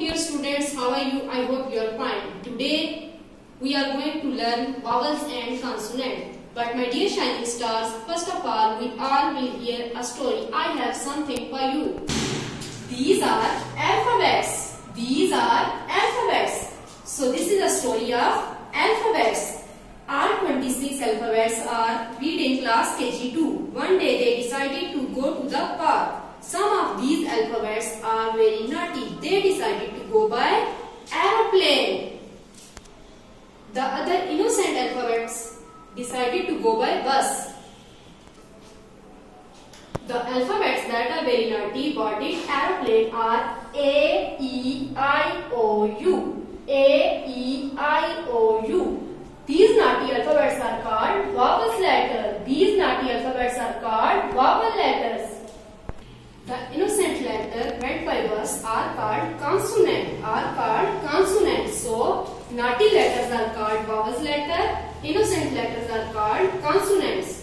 dear students, how are you? I hope you are fine. Today we are going to learn vowels and consonant. But my dear shining stars, first of all we all will hear a story. I have something for you. These are alphabets. These are alphabets. So this is a story of alphabets. All 26 alphabets are read in class KG2. One day they decided to go to the park. Some of these alphabets are very naughty. They decided to go by aeroplane. The other innocent alphabets decided to go by bus. The alphabets that are very naughty boarded aeroplane are A, E, I, O, U. A, E, I, O, U. These naughty alphabets are called vowel letters. These naughty alphabets are called vowel letters. The innocent letter meant by us are called consonant. Are called consonant. So naughty letters are called vowels letter. Innocent letters are called consonants.